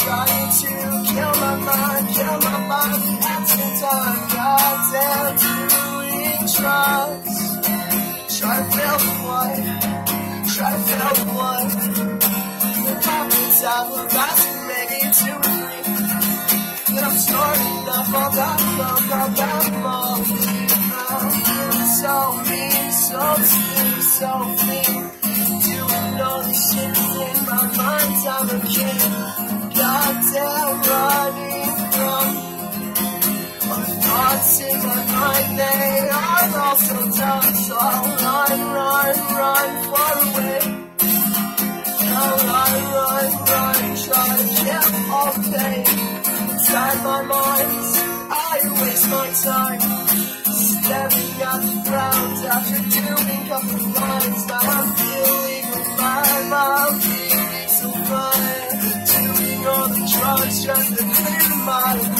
Trying to kill my mind, kill my body at the time. Goddamn, drugs. Try to fill the void, try to fill the void. The pockets I will last for maybe two or three. Then I'm snorting up all that love, all that love. So mean, so sweet, so mean. Doing all the shit in my mind, I'm a kid. Goddamn running thoughts in my mind, they are all so dumb. So I'll run, run, run far away. I'll run, run, run, try to get all pain inside my mind. I waste my time staring at the ground after doing couple lines. Now I'm feeling alive, I'm feeling so fine. Doing all the drugs just to clear my mind.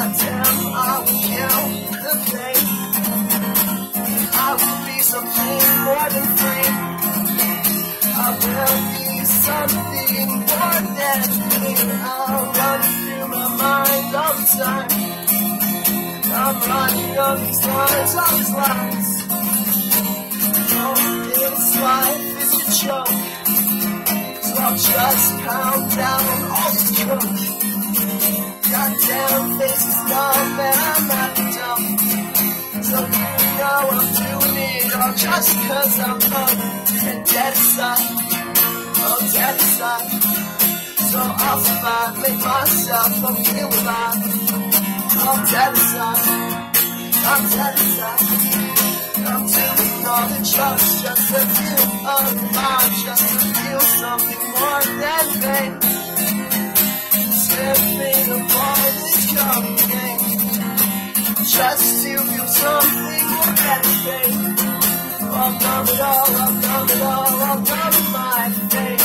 I will the be something more than free. I will be something more than me. I'll run through my mind all the time. I'm running up these lines, all these lines. Oh, this life is a joke. So I'll just pound down all this coke. Goddamn just cause I'm and dead inside. So I'll survive, make myself a feel alive. Dead inside. I'm doing all the drugs just to feel alive, just to feel something more than pain. Slipping of all this cocaine, just to feel something more than pain. I've done it all, I've done it all, I've done it my face.